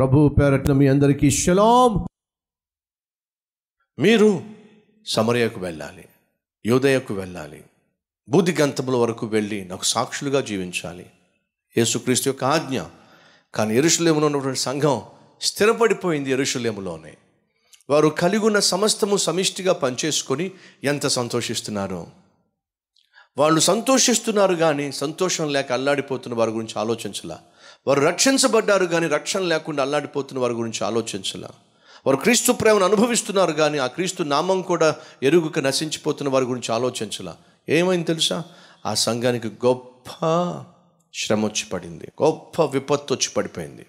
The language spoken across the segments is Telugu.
ప్రభు పేరట్న మీ అందరికీ శలాం మీరు సమరయకు వెళ్ళాలి యోదయకు వెళ్ళాలి బూది గంతముల వరకు వెళ్ళి నాకు సాక్షులుగా జీవించాలి. యేసుక్రీస్తు యొక్క ఆజ్ఞ. కానీ ఎరుషులేములో ఉన్నటువంటి సంఘం స్థిరపడిపోయింది ఎరుషులేములోనే వారు కలిగి ఉన్న సమస్తము సమిష్టిగా పనిచేసుకొని ఎంత సంతోషిస్తున్నారో. వాళ్ళు సంతోషిస్తున్నారు కానీ సంతోషం లేక అల్లాడిపోతున్న వారి గురించి ఆలోచించలా. వారు రక్షించబడ్డారు కానీ రక్షణ లేకుండా అల్లాడిపోతున్న వారి గురించి ఆలోచించలా. వారు క్రీస్తు ప్రేమను అనుభవిస్తున్నారు కానీ ఆ క్రీస్తు నామం కూడా ఎరుగుక నశించిపోతున్న వారి గురించి ఆలోచించలా. ఏమైంది తెలుసా? ఆ సంఘానికి గొప్ప శ్రమ వచ్చి పడింది. గొప్ప విపత్తు వచ్చి పడిపోయింది.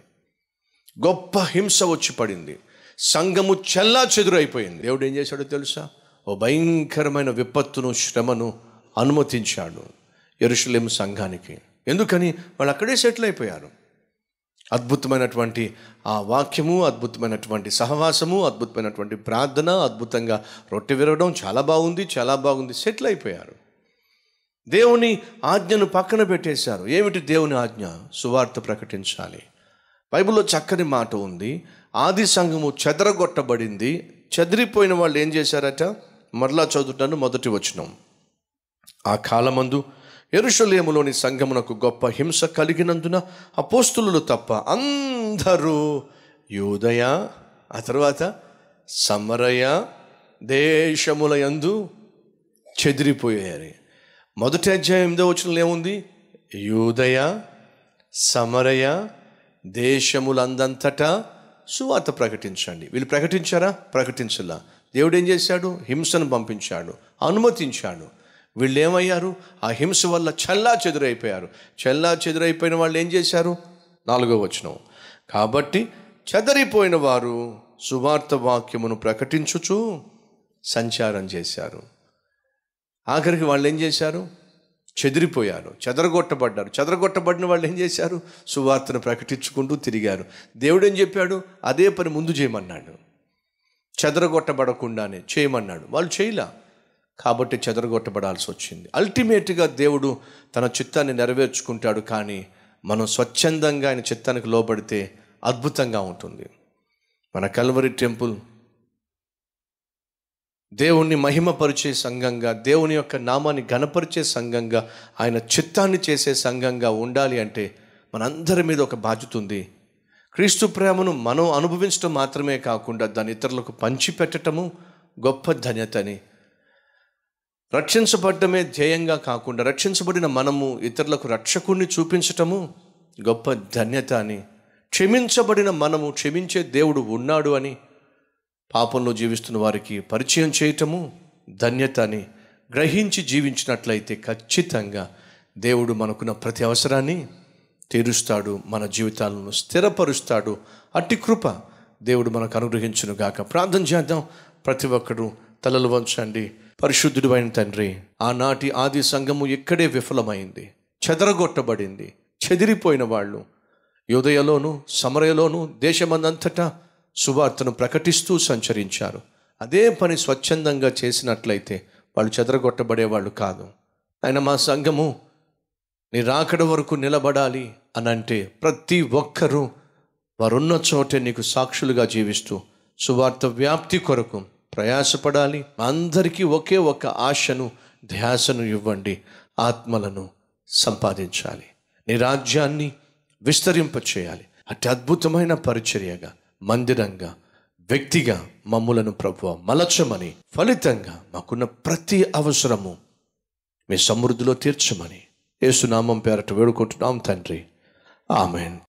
గొప్ప హింస వచ్చి పడింది. సంఘము చెల్లా చెదురైపోయింది. దేవుడు ఏం చేశాడో తెలుసా? ఓ భయంకరమైన విపత్తును శ్రమను అనుమతించాడు ఎరుషులేం సంఘానికి. ఎందుకని? వాళ్ళు అక్కడే సెటిల్ అయిపోయారు. అద్భుతమైనటువంటి ఆ వాక్యము అద్భుతమైనటువంటి సహవాసము అద్భుతమైనటువంటి ప్రార్థన అద్భుతంగా రొట్టె విరవడం చాలా బాగుంది చాలా బాగుంది సెటిల్ అయిపోయారు. దేవుని ఆజ్ఞను పక్కన పెట్టేశారు. ఏమిటి దేవుని ఆజ్ఞ? సువార్త ప్రకటించాలి. బైబిల్లో చక్కని మాట ఉంది. ఆది సంఘము చెదరగొట్టబడింది. చెదిరిపోయిన వాళ్ళు ఏం చేశారట? మరలా చదువుతాను మొదటి వచనం. ఆ కాలమందు ఎరుషలేములోని సంఘమునకు గొప్ప హింస కలిగినందున అపోస్తులు తప్ప అందరూ యూదయ ఆ తర్వాత సమరయ దేశముల యందు చెదిరిపోయారు. మొదటి అధ్యాయం ఎనిమిదో వచ్చిన ఏముంది? యూదయ సమరయ దేశములందంతటా సువార్త ప్రకటించండి. వీళ్ళు ప్రకటించారా? ప్రకటించలా. దేవుడు ఏం చేశాడు? హింసను పంపించాడు అనుమతించాడు. వీళ్ళు ఏమయ్యారు ఆ హింస వల్ల చల్లా చెదురైపోయారు. చల్లా చెదురైపోయిన వాళ్ళు ఏం చేశారు? నాలుగో వచనం. కాబట్టి చెదరిపోయిన వారు సువార్త వాక్యమును ప్రకటించుచు సంచారం చేశారు. ఆఖరికి వాళ్ళు ఏం చేశారు? చెదిరిపోయారు. చెదరగొట్టబడ్డారు. చెదరగొట్టబడిన వాళ్ళు ఏం చేశారు? సువార్తను ప్రకటించుకుంటూ తిరిగారు. దేవుడు ఏం చెప్పాడు? అదే పని ముందు చేయమన్నాడు. చెదరగొట్టబడకుండానే చేయమన్నాడు. వాళ్ళు చేయలే. కాబట్టి చెదరగొట్టబడాల్సి వచ్చింది. అల్టిమేట్గా దేవుడు తన చిత్తాన్ని నెరవేర్చుకుంటాడు కానీ మనం స్వచ్ఛందంగా ఆయన చిత్తానికి లోబడితే అద్భుతంగా ఉంటుంది. మన కల్వరి టెంపుల్ దేవుణ్ణి మహిమపరిచే సంఘంగా దేవుని యొక్క నామాన్ని గణపరిచే సంఘంగా ఆయన చిత్తాన్ని చేసే సంఘంగా ఉండాలి అంటే మనందరి మీద ఒక బాధ్యత ఉంది. క్రీస్తు ప్రేమను మనం అనుభవించడం మాత్రమే కాకుండా దాని ఇతరులకు పంచిపెట్టటము గొప్ప ధన్యతని రక్షించబడ్డమే ధ్యేయంగా కాకుండా రక్షించబడిన మనము ఇతరులకు రక్షకుణ్ణి చూపించటము గొప్ప ధన్యత అని. క్షమించబడిన మనము క్షమించే దేవుడు ఉన్నాడు అని పాపంలో జీవిస్తున్న వారికి పరిచయం చేయటము ధన్యత అని గ్రహించి జీవించినట్లయితే ఖచ్చితంగా దేవుడు మనకున్న ప్రతి అవసరాన్ని తీరుస్తాడు మన జీవితాలను స్థిరపరుస్తాడు. అట్టి కృప దేవుడు మనకు అనుగ్రహించును గాక ప్రార్థన చేద్దాం. ప్రతి ఒక్కరూ తలలు వంచండి. పరిశుద్ధుడు అయిన తండ్రి ఆనాటి ఆది సంఘము ఇక్కడే విఫలమైంది చెదరగొట్టబడింది చెదిరిపోయిన వాళ్ళు. యోదయలోను సమరయలోను దేశమందంతటా సువార్తను ప్రకటిస్తూ సంచరించారు. అదే పని స్వచ్ఛందంగా చేసినట్లయితే వాళ్ళు చెదరగొట్టబడేవాళ్ళు కాదు. ఆయన మా సంఘము నీ రాకడ వరకు నిలబడాలి అని అంటే ప్రతి ఒక్కరూ వారున్న చోటే నీకు సాక్షులుగా జీవిస్తూ సువార్త వ్యాప్తి కొరకు ప్రయాసపడాలి. అందరికీ ఒకే ఒక ఆశను ధ్యాసను ఇవ్వండి. ఆత్మలను సంపాదించాలి. నీ రాజ్యాన్ని విస్తరింపచేయాలి. అతి అద్భుతమైన పరిచర్యగా మందిరంగా వ్యక్తిగా మమ్ములను ప్రభువ మలచమని ఫలితంగా మాకున్న ప్రతి అవసరము మీ సమృద్ధిలో తీర్చమని. ఏసునామం పేరట వేడుకుంటున్నాం తండ్రి. ఆమెన్.